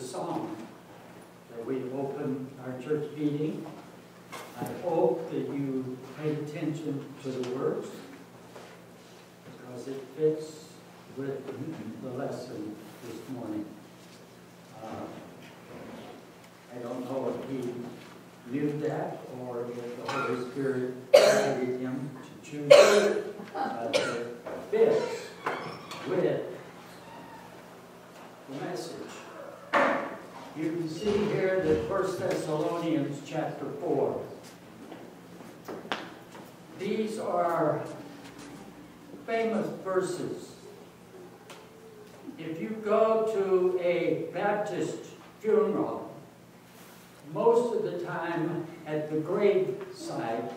to our church meeting. I hope that you pay attention to the words because it fits with the lesson this morning. Uh, I don't know if he knew that or if the Holy Spirit guided him to choose it, but it fits with the message. You can see here that 1 Thessalonians chapter 4. These are famous verses. If you go to a Baptist funeral, most of the time at the graveside,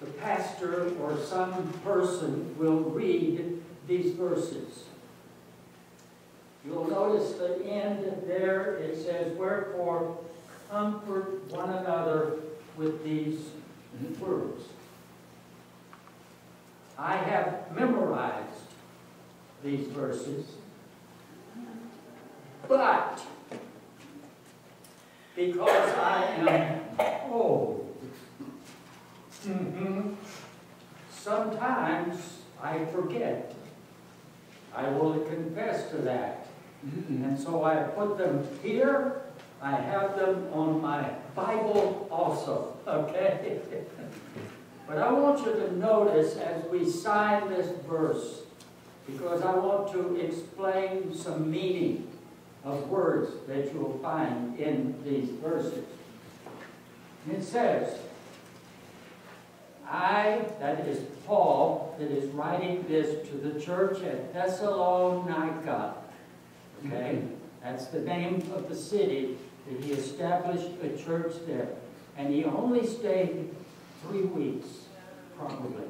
the pastor or some person will read these verses. You'll notice the end there, it says, Wherefore comfort one another with these words. I have memorized these verses, but because I am old, mm-hmm, sometimes I forget. I will confess to that. And so I put them here. I have them on my Bible also, okay? but I want you to notice as we sign this verse, because I want to explain some meaning of words that you'll find in these verses. It says, I, that is Paul, that is writing this to the church at Thessalonica. Okay? Mm-hmm. That's the name of the city he established a church there. And he only stayed three weeks, probably.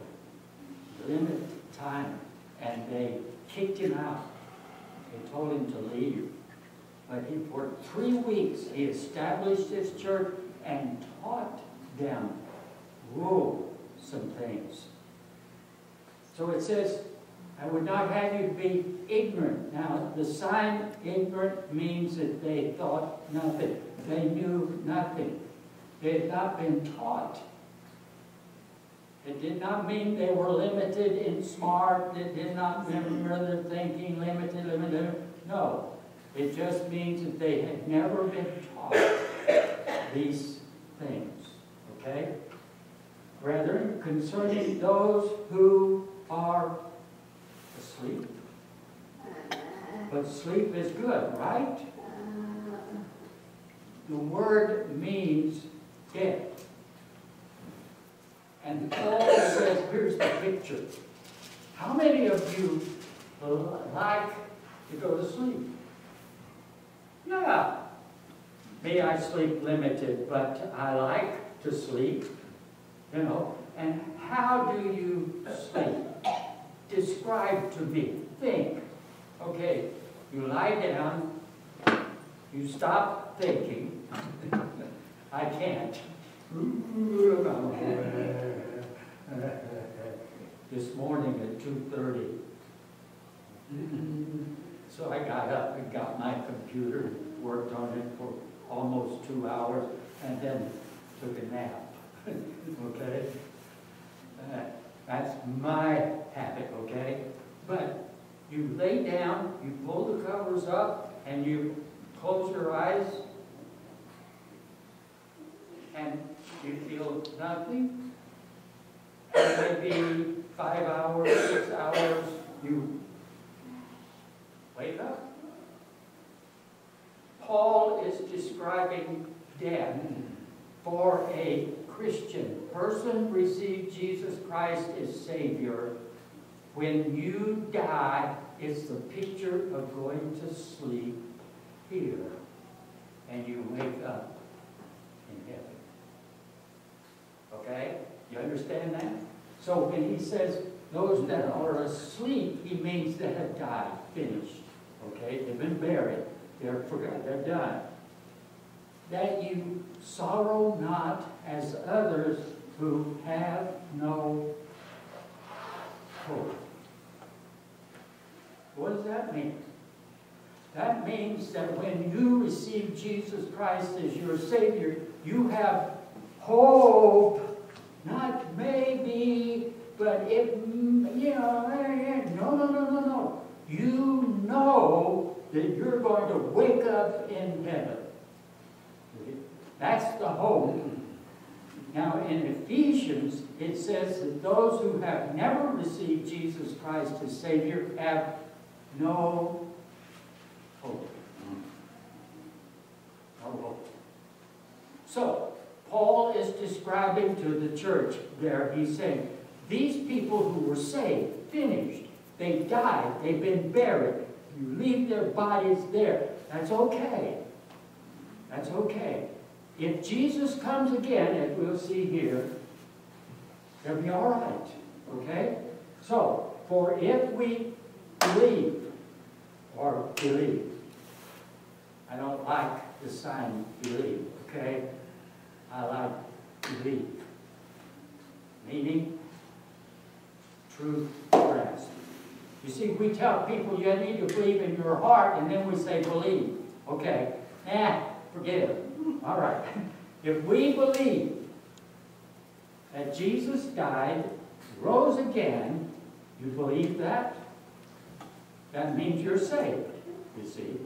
Limited time. And they kicked him out. They told him to leave. But he, for three weeks, he established his church and taught them, whoa, some things. So it says, I would not have you be ignorant. Now, the sign ignorant means that they thought nothing. They knew nothing. They had not been taught. It did not mean they were limited in smart. It did not mean their thinking limited, limited. No. It just means that they had never been taught these things. Okay? Brethren, concerning those who are asleep. But sleep is good, right? The word means death. And Paul says, here's the picture. How many of you like to go to sleep? Yeah. Me, I sleep limited, but I like to sleep, you know. And how do you sleep? Describe to me. Think. Okay, you lie down, you stop thinking. I can't. this morning at 2.30. So I got up and got my computer, worked on it for almost two hours, and then took a nap. okay? Uh, That's my habit, okay? But you lay down, you pull the covers up, and you close your eyes, and you feel nothing. Maybe five hours, six hours, you wake up. Paul is describing death for a Christian. Person received Jesus Christ as Savior. When you die, it's the picture of going to sleep here. And you wake up in heaven. Okay? You understand that? So when he says those that are asleep, he means that have died, finished. Okay? They've been buried. They're forgotten. They're done. That you sorrow not as others who have no hope. What does that mean? That means that when you receive Jesus Christ as your Savior, you have hope, not maybe, but if, you know, no, no, no, no, no. You know that you're going to wake up in heaven. That's the hope. Now, in Ephesians, it says that those who have never received Jesus Christ as Savior have no hope. No hope. So, Paul is describing to the church there, he's saying, these people who were saved, finished, they died, they've been buried, you leave their bodies there. That's okay. That's okay. If Jesus comes again, as we'll see here, they'll be all right. Okay? So, for if we believe, or believe, I don't like the sign believe, okay? I like believe. Meaning, truth grasp. You see, we tell people you need to believe in your heart, and then we say believe. Okay, nah, forget it. All right. If we believe that Jesus died, rose again, you believe that? That means you're saved, you see.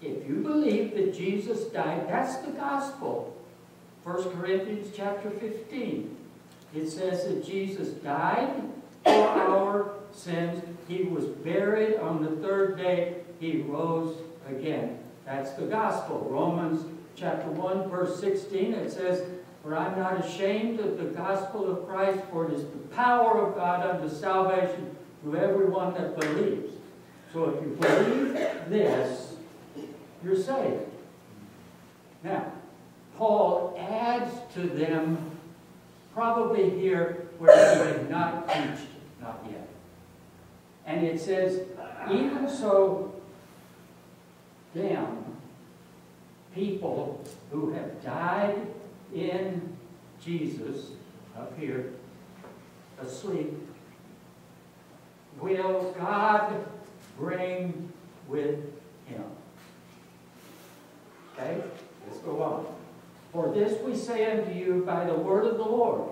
If you believe that Jesus died, that's the gospel. 1 Corinthians chapter 15. It says that Jesus died for our sins. He was buried on the third day. He rose again. That's the gospel. Romans chapter 1, verse 16, it says, For I'm not ashamed of the gospel of Christ, for it is the power of God unto salvation to everyone that believes. So if you believe this, you're saved. Now, Paul adds to them, probably here where he had not preached, not yet. And it says, even so, them, people who have died in Jesus, up here, asleep, will God bring with him. Okay? Let's go on. For this we say unto you by the word of the Lord.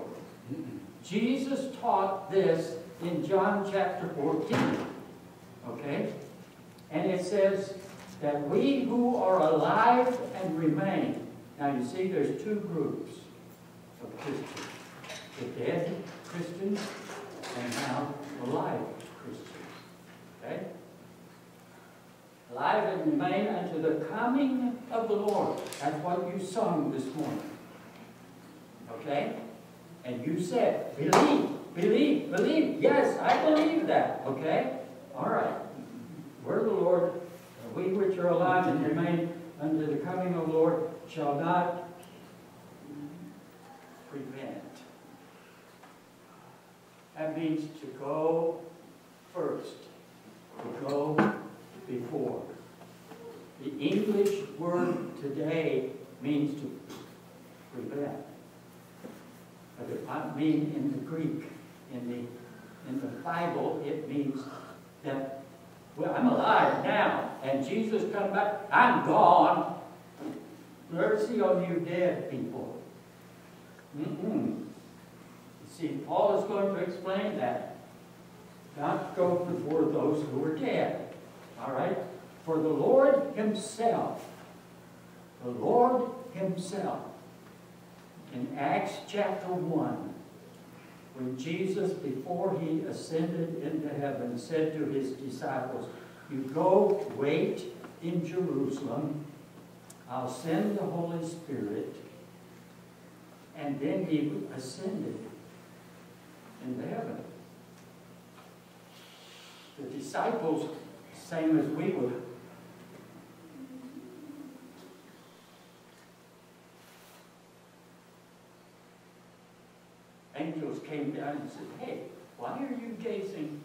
Jesus taught this in John chapter 14. Okay? And it says, that we who are alive and remain. Now you see there's two groups of Christians. The dead Christians and now alive Christians. Okay? Alive and remain unto the coming of the Lord. That's what you sung this morning. Okay? And you said, believe, believe, believe. Yes, I believe that. Okay? All right. Word of the Lord we which are alive and remain unto the coming of the Lord shall not prevent. That means to go first, to go before. The English word today means to prevent. But it might mean in the Greek, in the, in the Bible, it means that well, I'm alive now, and Jesus come back, I'm gone. Mercy on you dead people. Mm-mm. See, Paul is going to explain that. Not go before those who are dead. All right? For the Lord himself, the Lord himself, in Acts chapter 1, when Jesus, before he ascended into heaven, said to his disciples, You go, wait in Jerusalem, I'll send the Holy Spirit. And then he ascended into heaven. The disciples, same as we would, angels came down and said, Hey, why are you gazing?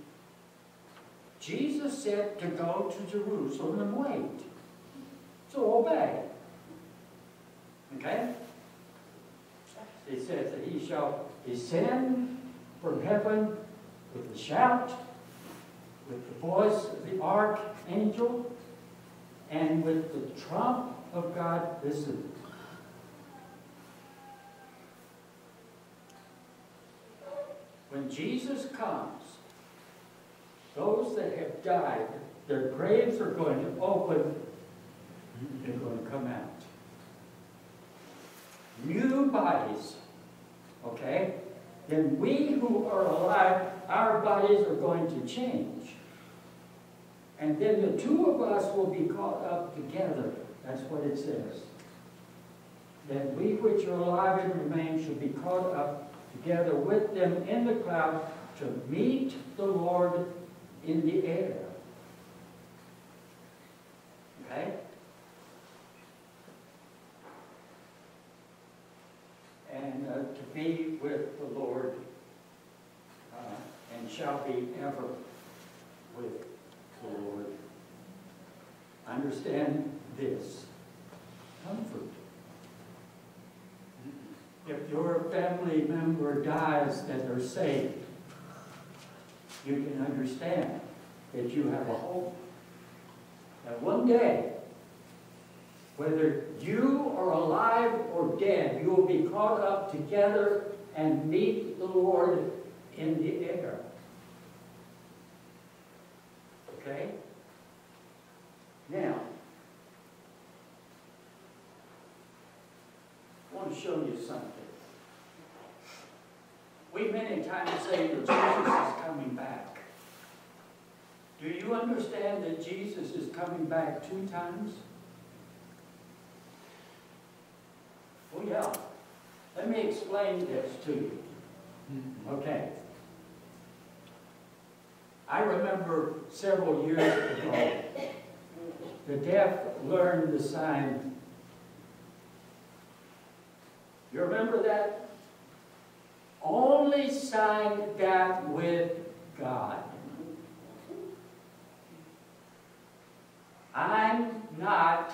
Jesus said to go to Jerusalem and wait. So obey. Okay? It says that he shall descend from heaven with a shout, with the voice of the archangel, And with the trump of God, listen. When Jesus comes, those that have died, their graves are going to open, they're going to come out. New bodies, okay? Then we who are alive, our bodies are going to change. And then the two of us will be caught up together. That's what it says. That we which are alive and remain shall be caught up together with them in the cloud to meet the Lord in the air. Okay? And uh, to be with the Lord uh, and shall be ever with the Lord. Understand this comfort. If your family member dies that they're saved, you can understand that you have a hope. That one day, whether you are alive or dead, you will be caught up together and meet the Lord in the air. Okay? Now, I want to show you something. We many times say that Jesus is coming back. Do you understand that Jesus is coming back two times? Oh, yeah. Let me explain this to you. Okay. I remember several years ago, the deaf learned the sign. You remember that? Only sign that with God. I'm not.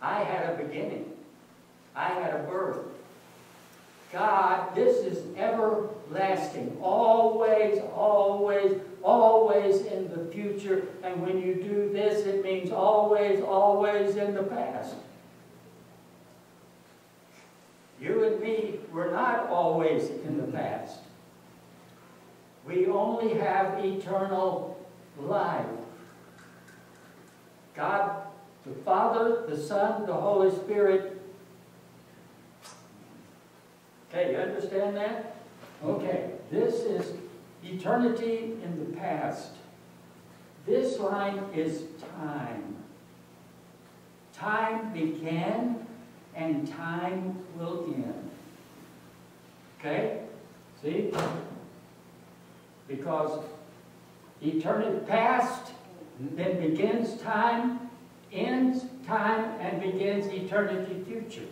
I had a beginning. I had a birth. God, this is everlasting. Always, always, always in the future. And when you do this, it means always, always in the past. You and me, we're not always in the past. We only have eternal life. God, the Father, the Son, the Holy Spirit. Okay, you understand that? Okay, this is eternity in the past. This line is time. Time began and time will end. Okay? See? Because eternity past, then begins time, ends time, and begins eternity future.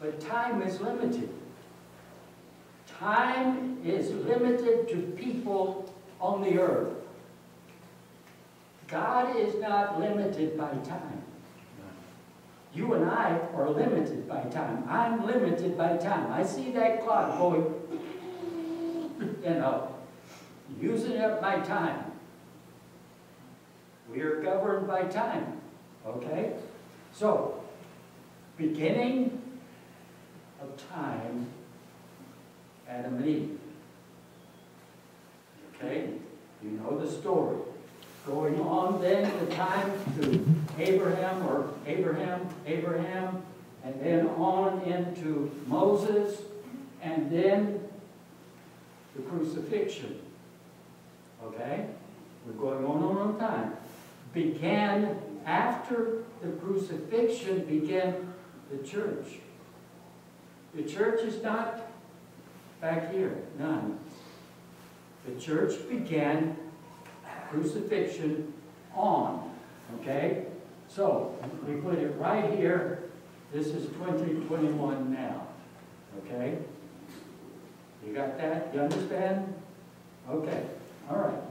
But time is limited. Time is limited to people on the earth. God is not limited by time. You and I are limited by time. I'm limited by time. I see that clock going, you know, using up my time. We are governed by time. Okay? So, beginning of time, Adam and Eve. Okay? You know the story. Going on then the time to Abraham or Abraham, Abraham, and then on into Moses, and then the crucifixion. Okay? We're going on and on time. Began after the crucifixion began the church. The church is not back here, none. The church began crucifixion on. Okay? So, we put it right here. This is 2021 now. Okay? You got that? You understand? Okay. All right.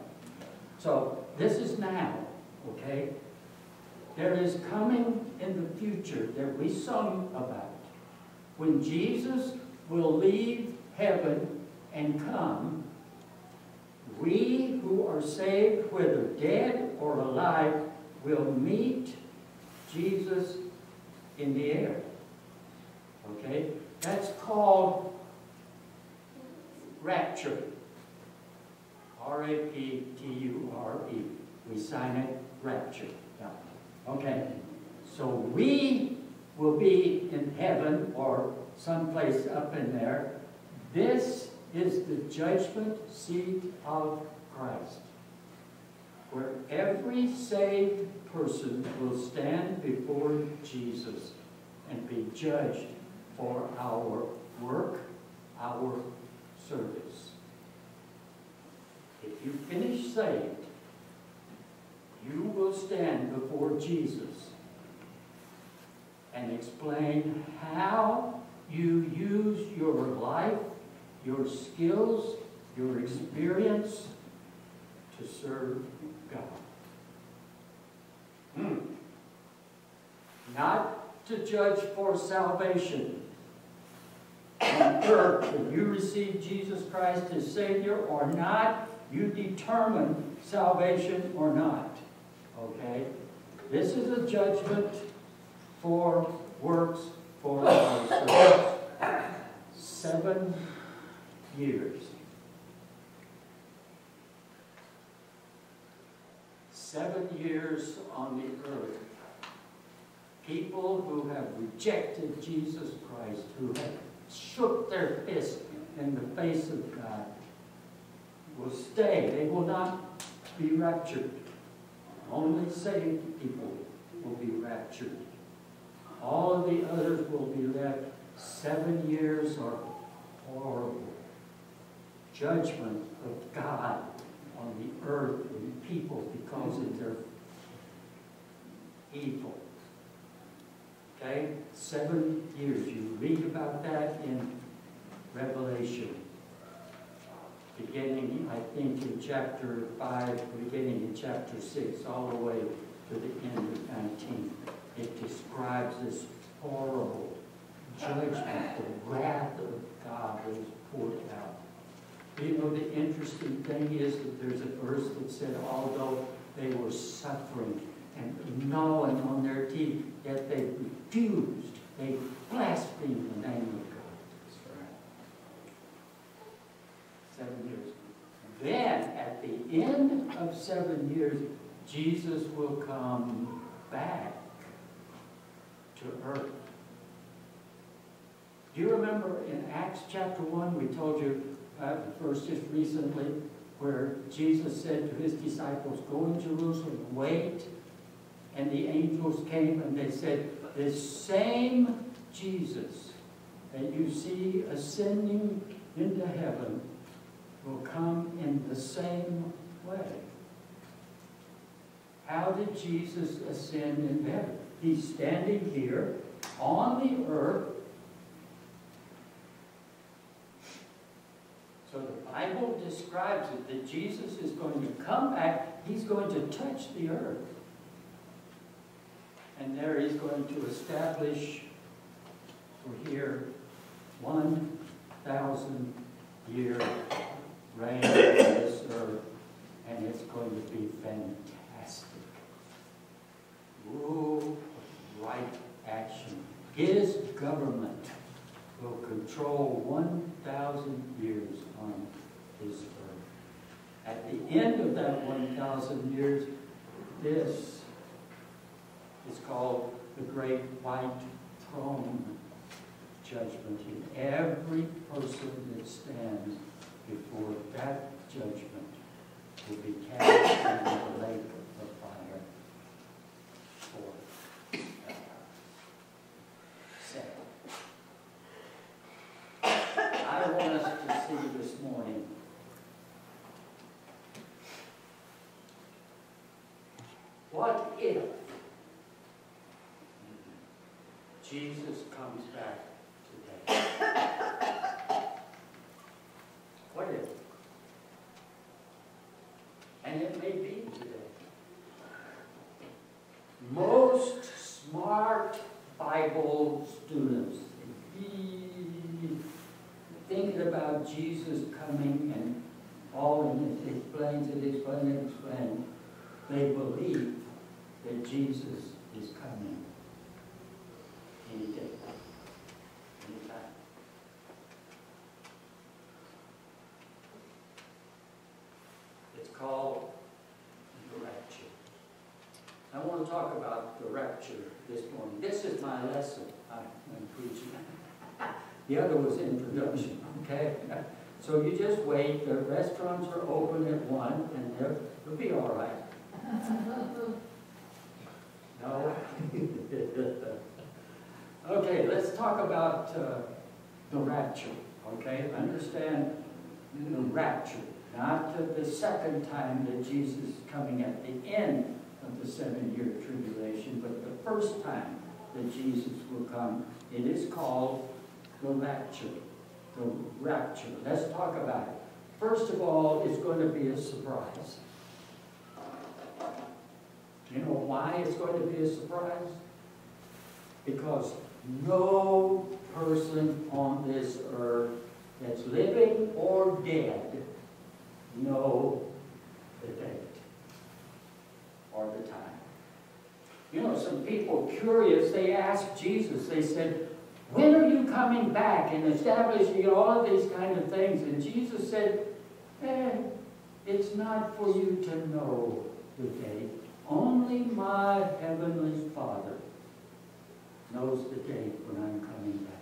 So, this is now. Okay? There is coming in the future that we sung about. When Jesus will leave heaven and come we who are saved, whether dead or alive, will meet Jesus in the air. Okay? That's called rapture. R-A-P-T-U-R-E. We sign it rapture. Yeah. Okay. So we will be in heaven or someplace up in there. This is the judgment seat of Christ, where every saved person will stand before Jesus and be judged for our work, our service. If you finish saved, you will stand before Jesus and explain how you use your life, your skills, your experience to serve God. Hmm. Not to judge for salvation. On earth, you receive Jesus Christ as Savior or not, you determine salvation or not. Okay? This is a judgment for works for. Seven years. Seven years on the earth. People who have rejected Jesus Christ, who have shook their fist in the face of God, will stay. They will not be raptured. Only saved people will be raptured. All of the others will be left. Seven years are horrible. Judgment of God on the earth and people because of their evil. Okay? Seven years. You read about that in Revelation. Beginning, I think, in chapter 5, beginning in chapter 6, all the way to the end of 19. It describes this horrible judgment, the wrath of God that is poured out. You know, the interesting thing is that there's a verse that said, although they were suffering and gnawing on their teeth, yet they refused, they blasphemed the name of God. Seven years. Then, at the end of seven years, Jesus will come back to earth. Do you remember in Acts chapter 1, we told you uh, verse just recently, where Jesus said to his disciples, Go in Jerusalem, wait. And the angels came and they said, This same Jesus that you see ascending into heaven will come in the same way. How did Jesus ascend into heaven? He's standing here on the earth. So the Bible describes it that Jesus is going to come back. He's going to touch the earth. And there he's going to establish for here 1,000 year reign on this earth. And it's going to be fantastic. Rule of right action. His government will control 1,000 years on this earth. At the end of that 1,000 years, this is called the Great White Throne Judgment. And every person that stands before that judgment will be cast into the lake of fire for I want us to see this morning what if Jesus comes back today? What if? And it may be today. Most smart Bible students be thinking about Jesus coming and all and it explains it, explains it, explains. They believe that Jesus is coming any day, anytime. It's called the rapture. I want to talk about the rapture this morning. This is my lesson. I'm preaching. The other was introduction, okay? So you just wait, the restaurants are open at one, and they'll, it'll be all right. No? Okay, let's talk about uh, the rapture, okay? Understand the rapture, not the- the second time that Jesus is coming at the end of the seven-year tribulation, but the first time that Jesus will come. It is called the rapture. The rapture. Let's talk about it. First of all, it's going to be a surprise. You know why it's going to be a surprise? Because no person on this earth that's living or dead know the date or the time. You know, some people curious, they asked Jesus, they said, when are you coming back and establishing all of these kind of things? And Jesus said, eh, it's not for you to know the date. Only my heavenly Father knows the date when I'm coming back.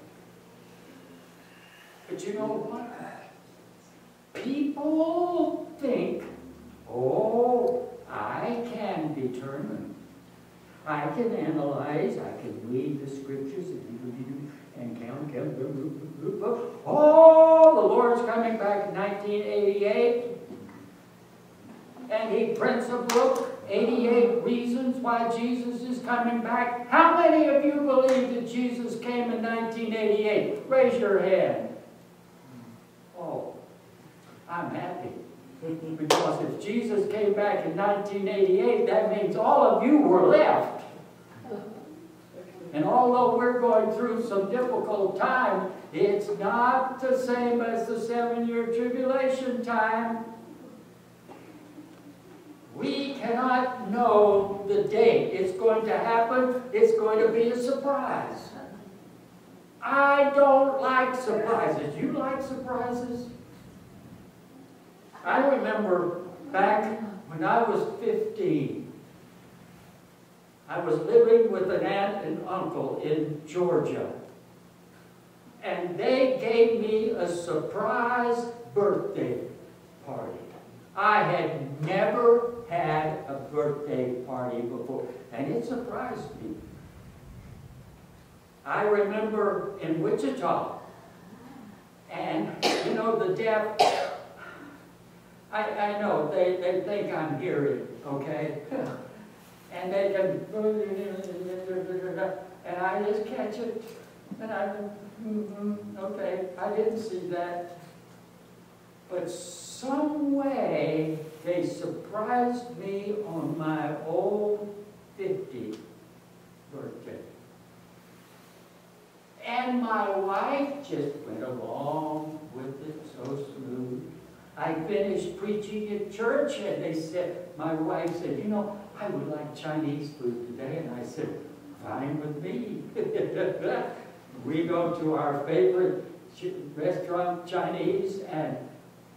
But you know what? People think, oh, I can determine. I can analyze, I can read the scriptures and count, count, oh, the Lord's coming back in 1988. And he prints a book, 88 Reasons Why Jesus is Coming Back. How many of you believe that Jesus came in 1988? Raise your hand. I'm happy. Because if Jesus came back in 1988, that means all of you were left. And although we're going through some difficult time, it's not the same as the seven-year tribulation time. We cannot know the date. It's going to happen. It's going to be a surprise. I don't like surprises. You like surprises? I remember back when I was 15, I was living with an aunt and uncle in Georgia. And they gave me a surprise birthday party. I had never had a birthday party before, and it surprised me. I remember in Wichita, and you know, the deaf, I, I know, they, they think I'm hearing, okay? and they can, and I just catch it, and I, mm -hmm, okay, I didn't see that. But some way they surprised me on my old 50th birthday. And my wife just went along with it so smooth. I finished preaching at church and they said, my wife said, you know, I would like Chinese food today. And I said, fine with me. we go to our favorite restaurant, Chinese, and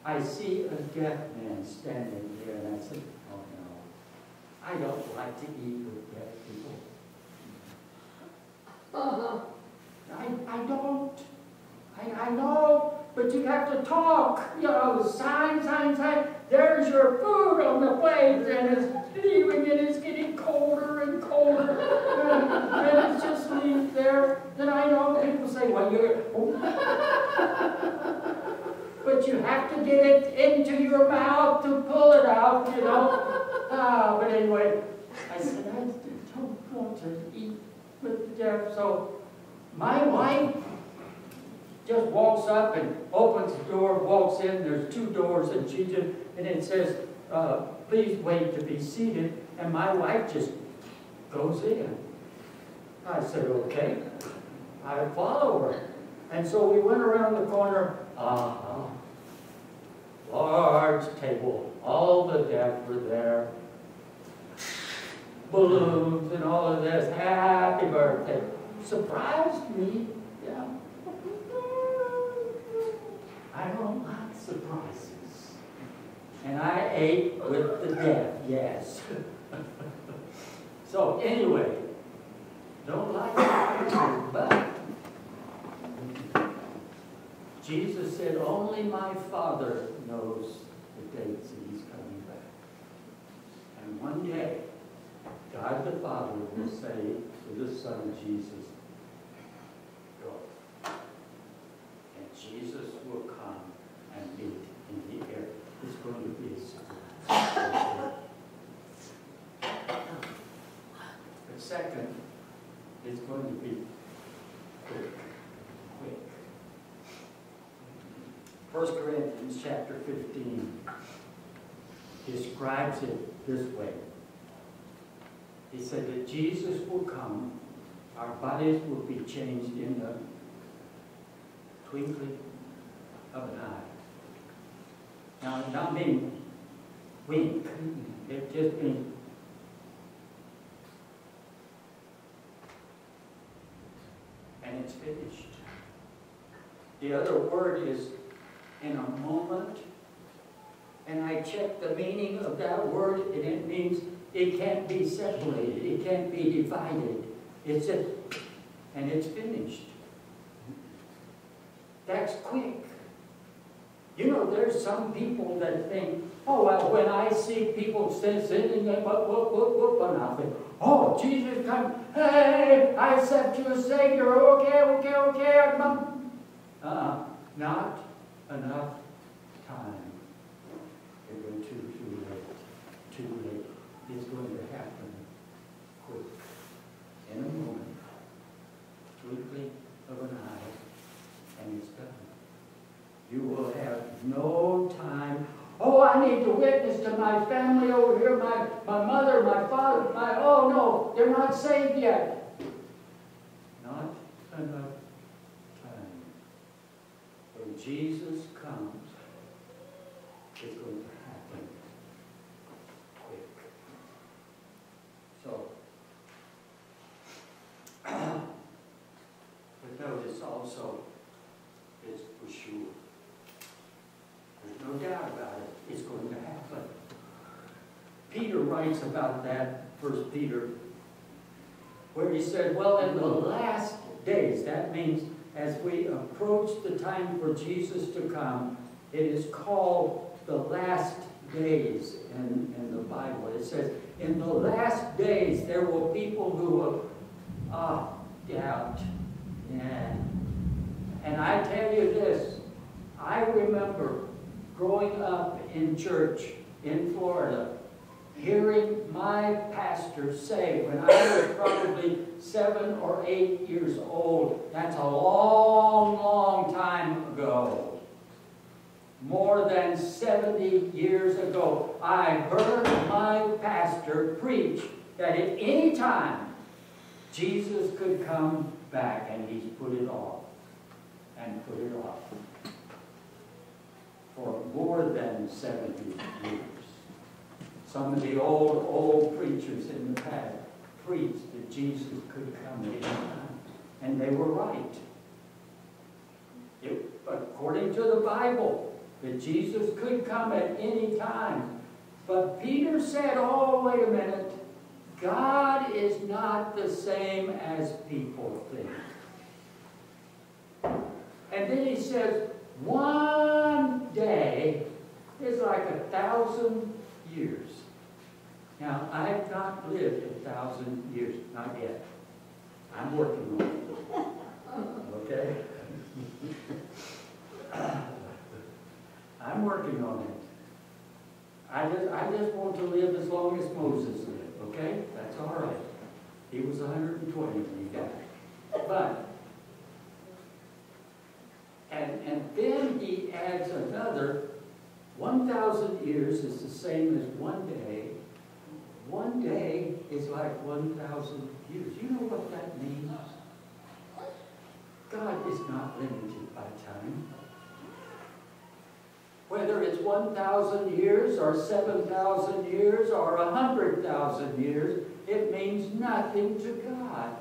I see a deaf man standing there. And I said, oh no, I don't like to eat with deaf people. Uh-huh. I, I don't. I, I know, but you have to talk. You know, sign, sign, sign. There's your food on the plate, and it's leaving, and it's getting colder and colder. and, and it's just leaves there. Then I know people say, well, you're. but you have to get it into your mouth to pull it out, you know. Ah, but anyway, I said, I don't want to eat with the deaf, so my wife just walks up and opens the door, walks in. There's two doors, and she just and it says, uh, "Please wait to be seated." And my wife just goes in. I said, "Okay." I follow her, and so we went around the corner. Uh huh. large table. All the deaf were there. Balloons and all of this. Happy birthday. Surprised me. Yeah. I don't like surprises. And I ate with the deaf, yes. so anyway, don't like surprises, but Jesus said, only my Father knows the dates that he's coming back. And one day, God the Father will say to the Son Jesus, go. And Jesus will come and meet in the air. It's going to be a surprise. But second, it's going to be quick. Quick. 1 Corinthians chapter 15 describes it this way. He said that Jesus will come, our bodies will be changed in the twinkling of an eye. Now, not mean wink. It just means and it's finished. The other word is in a moment. And I checked the meaning of that word, and it means it can't be separated, it can't be divided. It's a, and it's finished. That's quick. You know, there's some people that think, oh, well, when I see people sitting there, whoop, whoop, whoop, whoop, and I think, oh, Jesus come, hey, I accept you as Savior, okay, okay, okay, come. Uh-uh, not enough time. It went too, too late, too late. It's going to happen quick, in a moment, twinkling of an eye, and it's done. You will have no time. Oh, I need to witness to my family over here, my, my mother, my father, my, oh no, they're not saved yet. Not enough Jesus comes, it's going to happen quick. So, but notice also, it's for sure. There's no doubt about it. It's going to happen. Peter writes about that, First Peter, where he said, well, in the last days, that means as we approach the time for Jesus to come, it is called the last days in, in the Bible. It says, in the last days, there will people who will uh, doubt. Yeah. And I tell you this, I remember growing up in church in Florida, hearing my pastor say when I was probably seven or eight years old, that's a long, long time ago. More than 70 years ago, I heard my pastor preach that at any time Jesus could come back, and he's put it off and put it off for more than 70 years. Some of the old, old preachers in the past preached that Jesus could come at any time. And they were right. It, according to the Bible, that Jesus could come at any time. But Peter said, oh, wait a minute. God is not the same as people think. And then he says, one day is like a thousand years. Now, I've not lived a thousand years, not yet. I'm working on it. Okay? I'm working on it. I just, I just want to live as long as Moses lived, okay? That's all right. He was 120 when he died. But, and, and then he adds another 1,000 years is the same as one day. One day is like 1,000 years. You know what that means? God is not limited by time. Whether it's 1,000 years or 7,000 years or 100,000 years, it means nothing to God.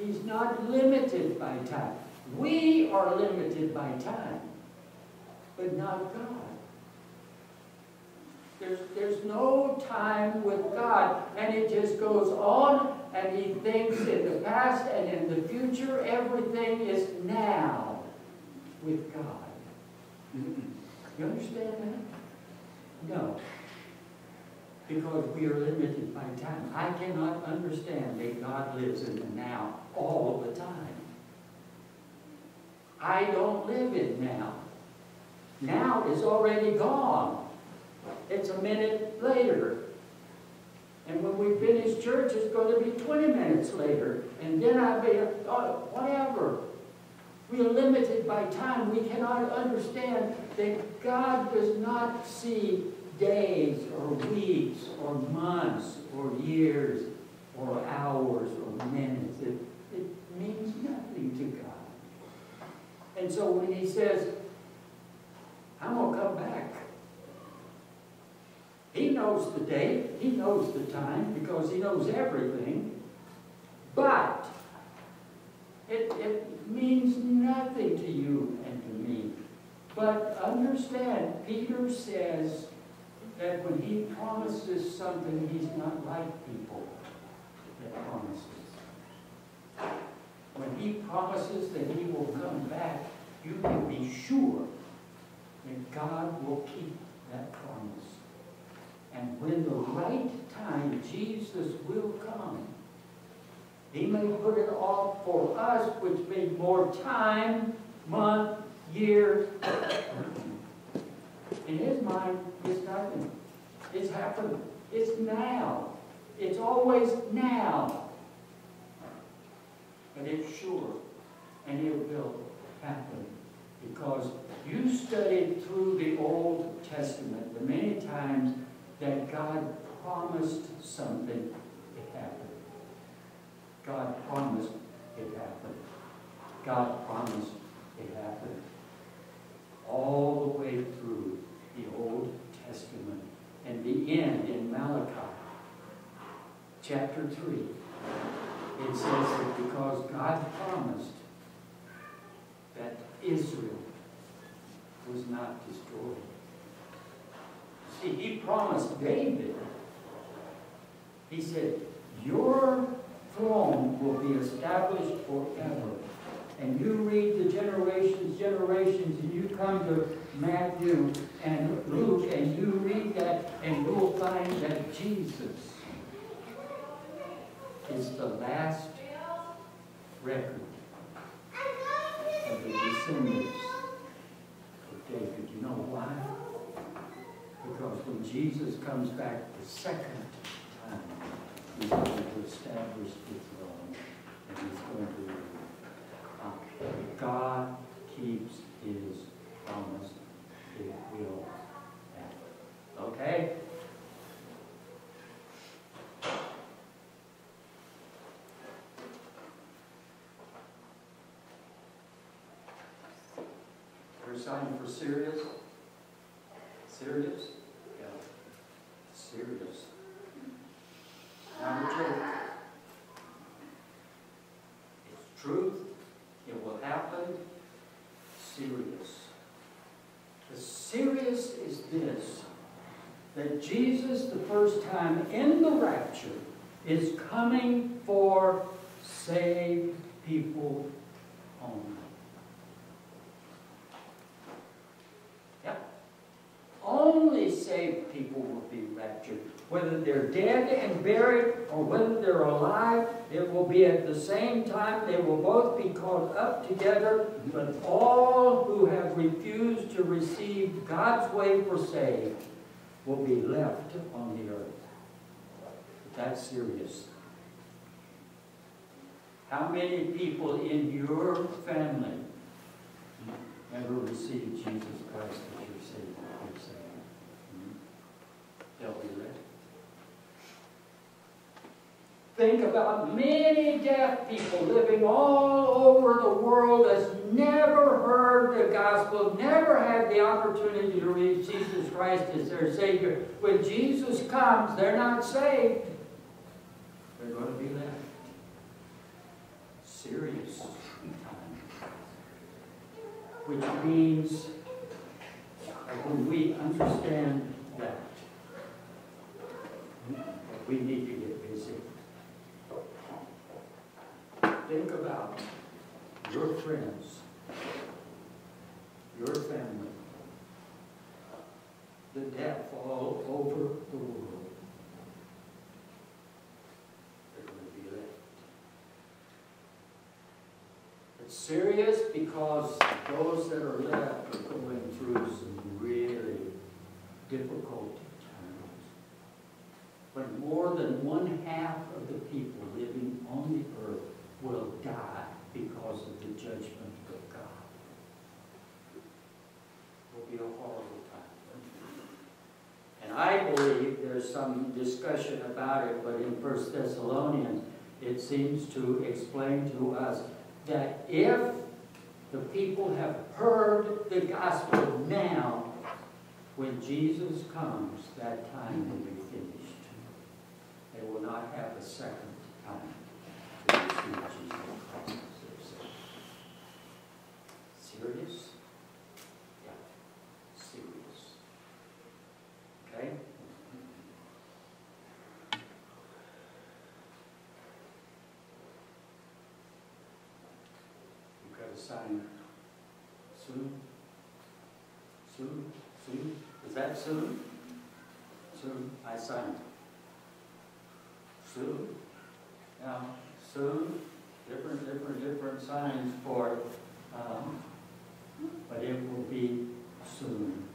He's not limited by time. We are limited by time, but not God. There's, there's no time with God, and it just goes on, and He thinks in the past and in the future, everything is now with God. Mm-hmm. You understand that? No. Because we are limited by time. I cannot understand that God lives in the now all the time. I don't live in now. Now is already gone. It's a minute later. And when we finish church, it's going to be 20 minutes later. And then I'll be, oh, whatever. We are limited by time. We cannot understand that God does not see days or weeks or months or years or hours or minutes. It, it means nothing to God. And so when he says, I'm going to come back, he knows the date, he knows the time, because he knows everything. But it, it means nothing to you and to me. But understand, Peter says that when he promises something, he's not like people that promises. When he promises that he will come back, you can be sure that God will keep that promise. And when the right time, Jesus will come. He may put it off for us, which means more time, month, year. In his mind, it's nothing. It's happening. It's now. It's always now. But it's sure. And it will happen. Because you studied through the Old Testament the many times that God promised something, it happened. God promised it happened. God promised it happened. All the way through the Old Testament. And the end in Malachi, chapter 3, it says that because God promised that Israel was not destroyed. See, he promised David, he said, your throne will be established forever. And you read the generations, generations, and you come to Matthew and Luke, and you read that, and you'll find that Jesus is the last record of the descendants of David. You know why? Because when Jesus comes back the second time, he's going to establish the throne, and he's going to uh, God keeps his promise. It will happen. Okay? Your sign for serious? Serious? Yeah. Serious. A joke. It's truth. It will happen. Serious. The serious is this that Jesus, the first time in the rapture, is coming for saved people only. Only saved people will be raptured. Whether they're dead and buried or whether they're alive, it will be at the same time. They will both be caught up together. But all who have refused to receive God's way for saved will be left on the earth. That's serious. How many people in your family ever received Jesus Christ as your Savior? They'll be ready. think about many deaf people living all over the world that's never heard the gospel, never had the opportunity to reach Jesus Christ as their Savior. When Jesus comes, they're not saved. They're going to be left. Serious time. Which means that when we understand that, we need to get busy. Think about your friends, your family, the death all over the world. They're going to be left. It's serious because those that are left are going through some really difficult. When more than one half of the people living on the earth will die because of the judgment of God. It will be a horrible time. And I believe there's some discussion about it, but in First Thessalonians, it seems to explain to us that if the people have heard the gospel now, when Jesus comes, that time will be. They will not have a second time. Serious? Yeah, serious. Okay? You've got to sign soon? Soon? Soon? Is that soon? Soon? I sign. Soon? Now, soon, different, different, different signs for um, but it will be soon.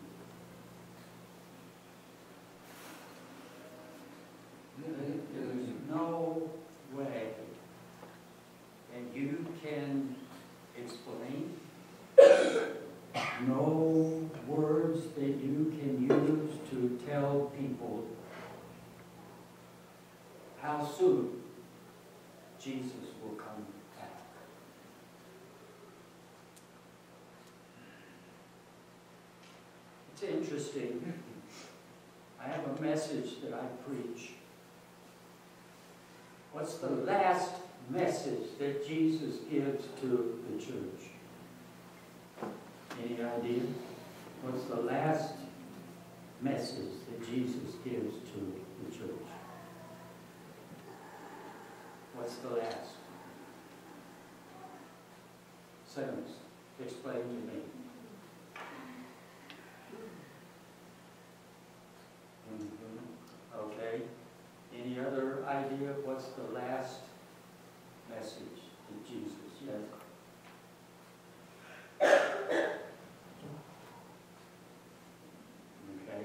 There's no way that you can explain, no words that you can use to tell people how soon Jesus will come back. Interesting. I have a message that I preach. What's the last message that Jesus gives to the church? Any idea? What's the last message that Jesus gives to the church? What's the last? Sentence. Explain to me. Mm-hmm. Okay. Any other idea of what's the last message of Jesus? Yes. Okay.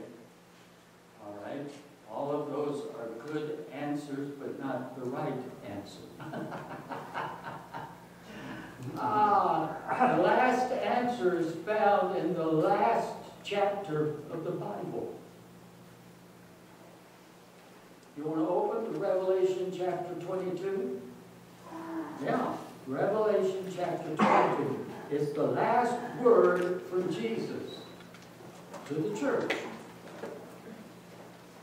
All right. All of those are good answers, but not the right answer. ah, the last answer is found in the last chapter of the Bible. You want to open to Revelation chapter 22? Yeah, Revelation chapter 22 is the last word from Jesus to the church.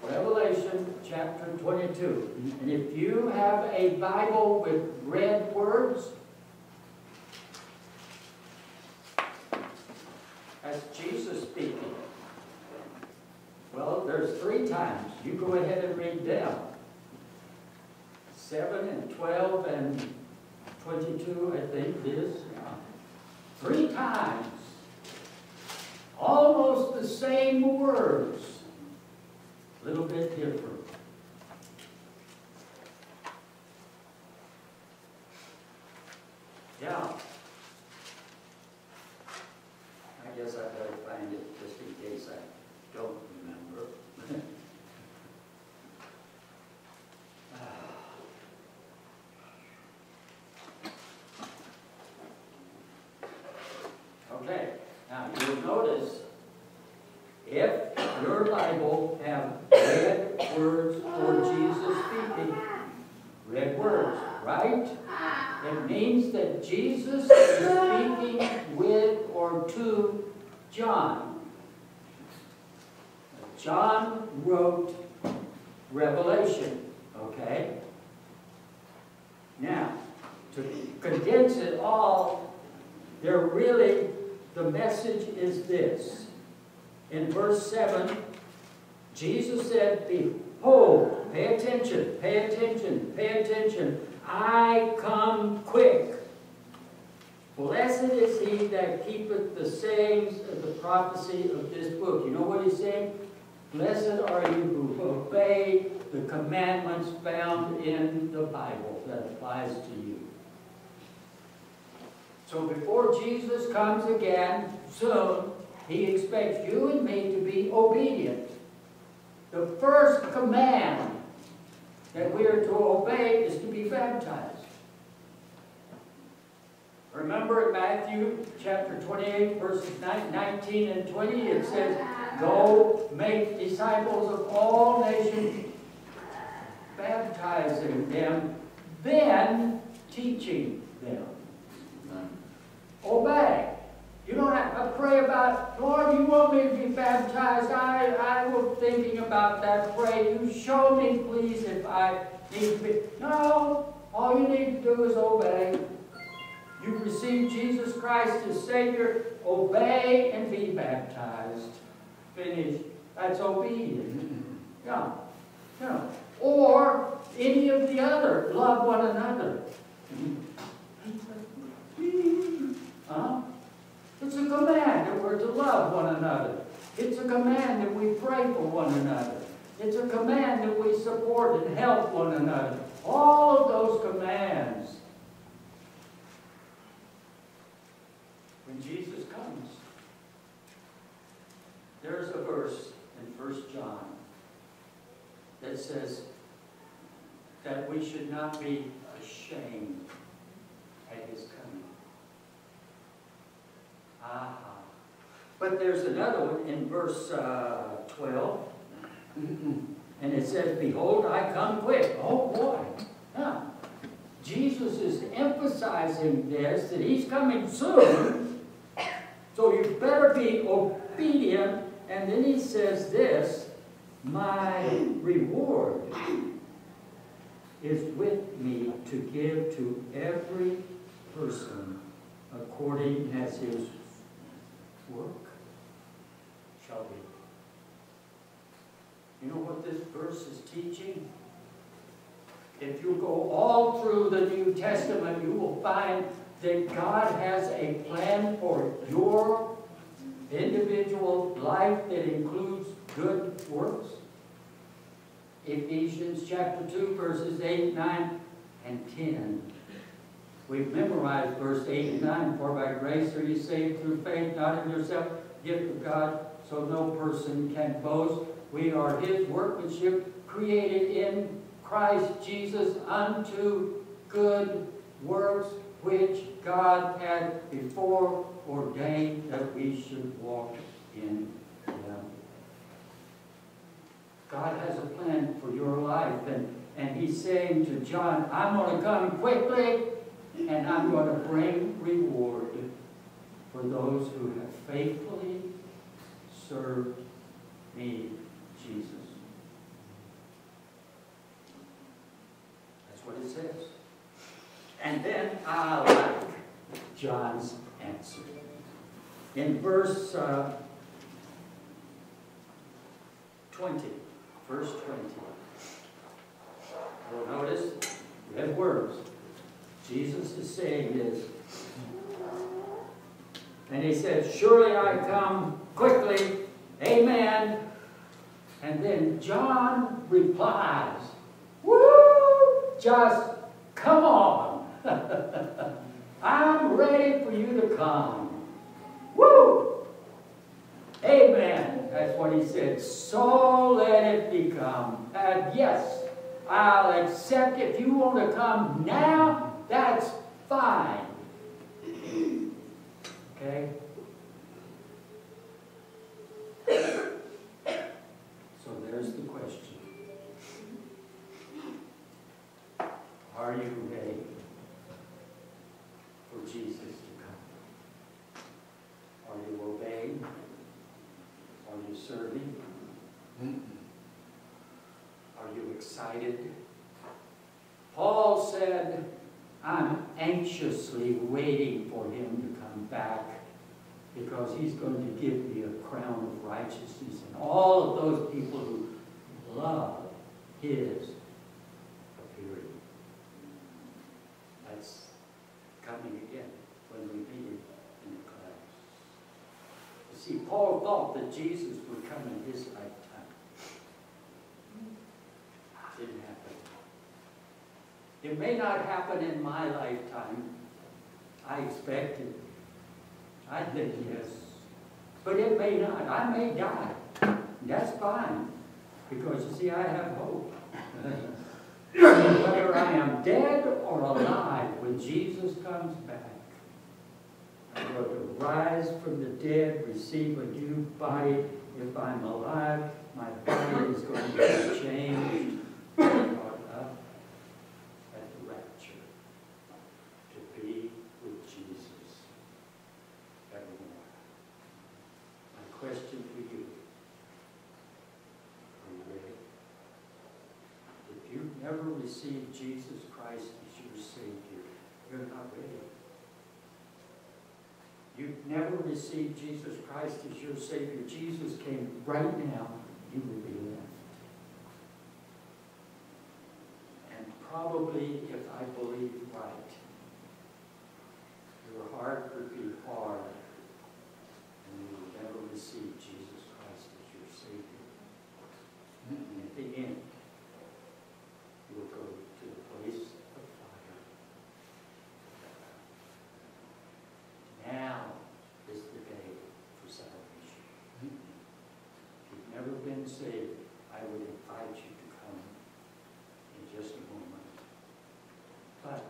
Revelation chapter 22. And if you have a Bible with red words, that's Jesus speaking. Well, there's three times. You go ahead and read them. 7 and 12 and 22, I think it is. Yeah. Three times. Almost the same words. A little bit different. Yeah. I guess I better find it just in case I don't remember. okay, now you'll notice if your Bible have red words for Jesus speaking, red words, right? It means that Jesus is speaking with or to John. John wrote Revelation, okay? Now, to condense it all, there really, the message is this. In verse 7, Jesus said, Behold, pay attention, pay attention, pay attention. I come quick. Blessed is he that keepeth the sayings of the prophecy of this book. You know what he's saying? Blessed are you who obey the commandments found in the Bible that applies to you. So before Jesus comes again soon, he expects you and me to be obedient. The first command that we are to obey is to be baptized. Remember in Matthew chapter 28, verses 19 and 20, it says, Go make disciples of all nations, baptizing them, then teaching them. Obey. You don't have to pray about, Lord, you want me to be baptized. I, I was thinking about that. Pray. You show me, please, if I need to be. No. All you need to do is obey. You receive Jesus Christ as Savior. Obey and be baptized. Finish. That's obedience. Yeah. Yeah. Or any of the other. Love one another. Huh? It's a command that we're to love one another. It's a command that we pray for one another. It's a command that we support and help one another. All of those commands. When Jesus comes, there's a verse in 1 John that says that we should not be ashamed at his coming. Aha. But there's another one in verse uh, 12. And it says, Behold, I come quick. Oh boy. Huh. Jesus is emphasizing this, that he's coming soon. So you better be obedient. And then he says this, My reward is with me to give to every person according as his work shall be. You know what this verse is teaching? If you go all through the New Testament, you will find that God has a plan for your individual life that includes good works. Ephesians chapter 2, verses 8, 9, and 10. We've memorized verse 8 and 9. For by grace are you saved through faith, not in yourself, gift of God, so no person can boast. We are his workmanship, created in Christ Jesus unto good works, which God had before ordained that we should walk in them. God has a plan for your life, and, and he's saying to John, I'm going to come quickly, and I'm going to bring reward for those who have faithfully served me, Jesus. That's what it says. And then I like John's answer. In verse uh, 20, verse 20, you'll notice red words. Jesus is saying this. And he says, Surely I come quickly. Amen. And then John replies, Woo! Just come on. I'm ready for you to come. Woo! Amen. That's what he said. So let it become. And yes, I'll accept if you want to come now, that's fine. Okay? So there's the question. Are you ready for Jesus to come? Are you obeying? Are you serving? Are you excited? Paul said, I'm anxiously waiting for him to come back he's going to give me a crown of righteousness. And all of those people who love his appearing. That's coming again when we meet him in the clouds. You see, Paul thought that Jesus would come in his lifetime. Didn't happen. It may not happen in my lifetime. I expect it. I think yes. But it may not. I may die. That's fine. Because you see, I have hope. Whether I am dead or alive, when Jesus comes back, I'm going to rise from the dead, receive a new body. If I'm alive, my body is going to be changed, caught up at the rapture, to be with Jesus evermore. My question to you, are you ready? If you've never received Jesus Christ as your Savior, you're not ready. You've never received Jesus Christ as your Savior. Jesus came right now, you will be left. And probably, if I believe right, your heart would be hard and you would never receive Jesus Christ as your Savior. And at the end, you will go to the place of fire. Now is the day for salvation. If you've never been saved, I would invite you to come in just a moment. But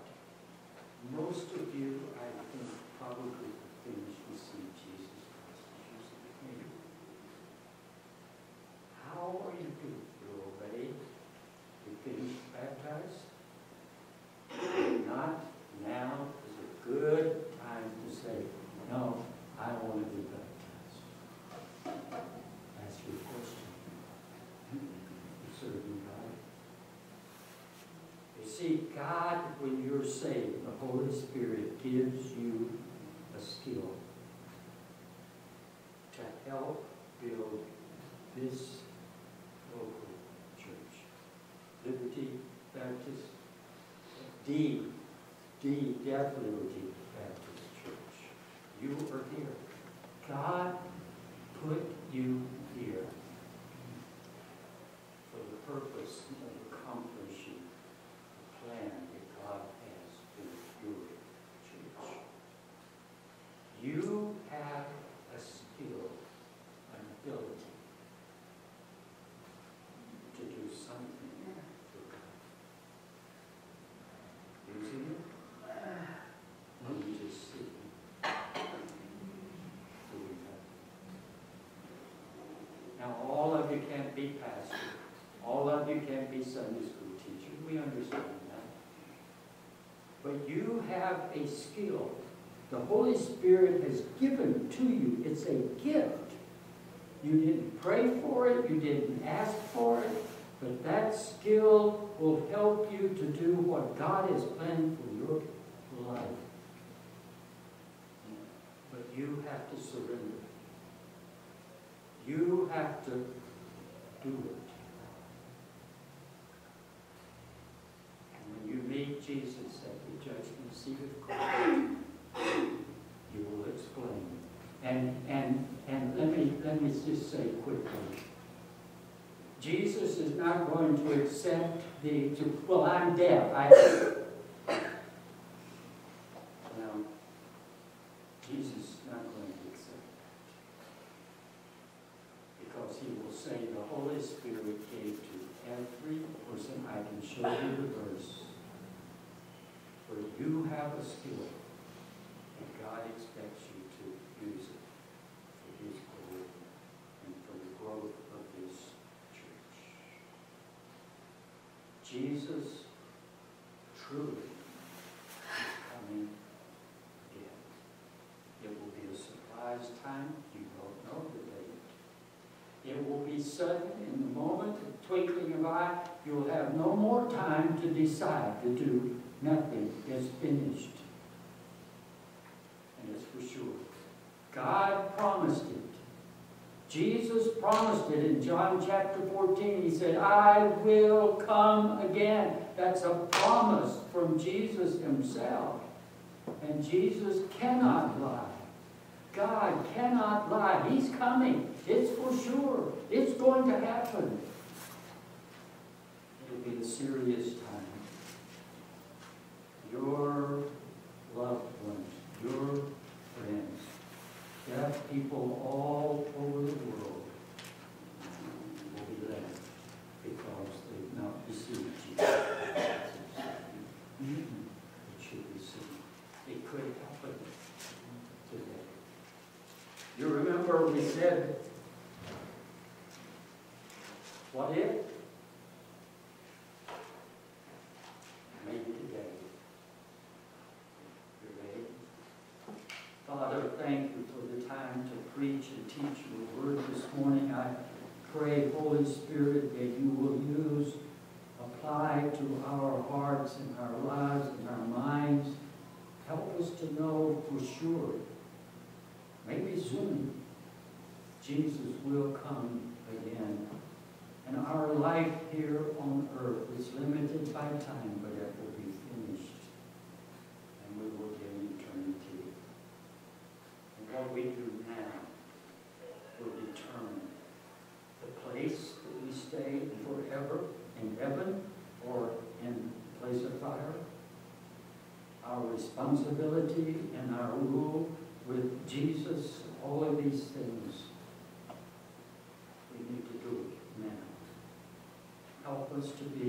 most of you, I think, probably have finished receiving Jesus Christ as your Savior. How are you doing? You're obeyed? You finished baptized? If not, now is a good time to say, no, I want to be baptized. That's your question. You're serving God. You see, God, when you're saved, the Holy Spirit gives you a skill to help build this local church. Liberty Baptist, D, D, Deaf Liberty Baptist Church. You are here. God put you here for the purpose of accomplishing the plan that God has for your church. You have a skill, an ability to do something for God. Using it? Or you just sitting doing nothing? Now, all be pastors. All of you can't be Sunday school teachers. We understand that. But you have a skill. The Holy Spirit has given to you. It's a gift. You didn't pray for it. You didn't ask for it. But that skill will help you to do what God has planned for your life. But you have to surrender. You have to do it. And when you meet Jesus at the judgment seat of Christ, you will explain. And and and let me let me just say quickly. Jesus is not going to accept the to, well, I'm deaf. I no, Jesus is not going to accept that. Because he will say the Holy Spirit gave to every person. I can show you the verse For you have a skill and God expects you to use it for his glory and for the growth of this church. Jesus truly coming again. It will be a surprise time. You don't know the date. It will be sudden in the moment, the twinkling of eye. You will have no more time to decide to do nothing. It's finished. And it's for sure. God promised it. Jesus promised it in John chapter 14. He said, I will come again. That's a promise from Jesus himself. And Jesus cannot lie. God cannot lie. He's coming. It's for sure. It's going to happen. It'll be a serious time. Your loved ones, your friends, deaf people all over the world will be left because they've not received Jesus. It should be seen. It could happen today. You remember we said, what if? Maybe today. You ready? Father, thank you for the time to preach and teach your word this morning. I pray, Holy Spirit, that you will use, apply to our hearts and our lives and our minds. Help us to know for sure, maybe soon, Jesus will come again. And our life here on earth is limited by time, but it will be finished. And we will get eternity. And what we do now will determine the place that we stay forever in heaven or in the place of fire, our responsibility and our rule with Jesus, all of these things. We need to do now. Help us to be.